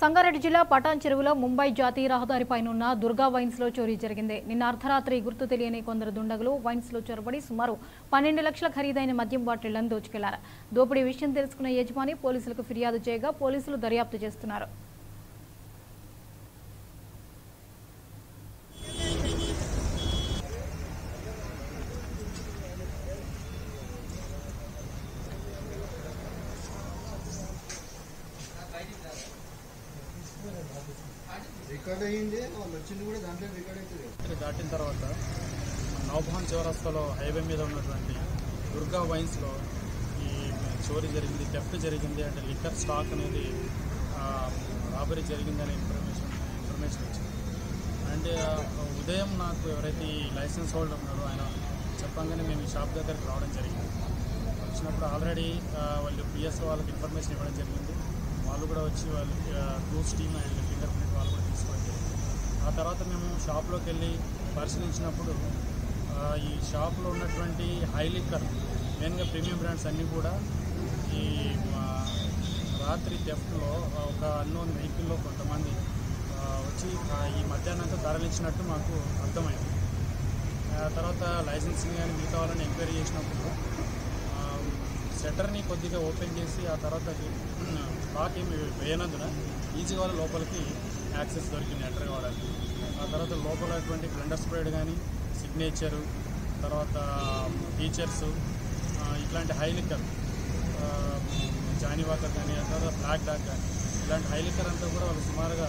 సంగారెడ్డి జిల్లా పటాన్ చెరువులో ముంబై జాతీయ రహదారిపైనున్న దుర్గా వైన్స్లో చోరీ జరిగింది. నిన్న అర్ధరాత్రి గుర్తు తెలియని కొందరు దుండగులు వైన్స్లో చొరబడి సుమారు పన్నెండు లక్షల ఖరీదైన మద్యం బాటిళ్ళను దోచుకెళ్ళారు. దోపిడీ విషయం తెలుసుకున్న యజమాని పోలీసులకు ఫిర్యాదు చేయగా పోలీసులు దర్యాప్తు చేస్తున్నారు. రికార్డ్ అయ్యింది వాళ్ళు వచ్చింది కూడా దాంట్లో రికార్డ్ అవుతుంది దాటిన తర్వాత నవభాన్ చౌరస్తాలో హైవే మీద ఉన్నటువంటి దుర్గా వైన్స్లో ఈ చోరీ జరిగింది థెఫ్ట్ జరిగింది అంటే లిక్కర్ స్టాక్ అనేది రాబరీ జరిగిందనే ఇన్ఫర్మేషన్ ఇన్ఫర్మేషన్ వచ్చింది. అంటే ఉదయం నాకు ఎవరైతే ఈ లైసెన్స్ హోల్డర్ ఉన్నారో ఆయన చెప్పంగానే మేము ఈ షాప్ దగ్గరికి రావడం జరిగింది. వచ్చినప్పుడు ఆల్రెడీ వాళ్ళు పిఎస్ వాళ్ళకి ఇన్ఫర్మేషన్ ఇవ్వడం జరిగింది. వాళ్ళు కూడా వచ్చి వాళ్ళు clues team and finger print వాళ్ళు కూడా తీసుకోవడం ఆ తర్వాత మేము షాప్లోకి వెళ్ళి పరిశీలించినప్పుడు ఈ షాప్లో ఉన్నటువంటి హై లిక్కర్ మెయిన్గా ప్రీమియం బ్రాండ్స్ అన్నీ కూడా ఈ రాత్రి థెఫ్ట్లో ఒక అన్నోన్ వెహికల్లో కొంతమంది వచ్చి ఈ మధ్యాహ్నంతో తరలించినట్టు మాకు అర్థమైంది. ఆ తర్వాత లైసెన్సింగ్ కానీ మిగతా వాళ్ళని ఎంక్వైరీ చేసినప్పుడు ఆ, షట్టర్ని కొద్దిగా ఓపెన్ చేసి ఆ తర్వాత లాకేమి ఏమి వేయనందున ఈజీగా లోపలికి యాక్సెస్ దొరికింది ఎంటర్ కావడానికి. ఆ తర్వాత లోపల అటువంటి బ్లెండర్ స్ప్రేడ్ కానీ సిగ్నేచరు తర్వాత um, టీచర్స్ ఇట్లాంటి హై లిక్కర్ జానీ వాకర్ కానీ తర్వాత బ్లాక్ డాక్ కానీ ఇలాంటి హై లిక్కర్ అంతా కూడా వాళ్ళు సుమారుగా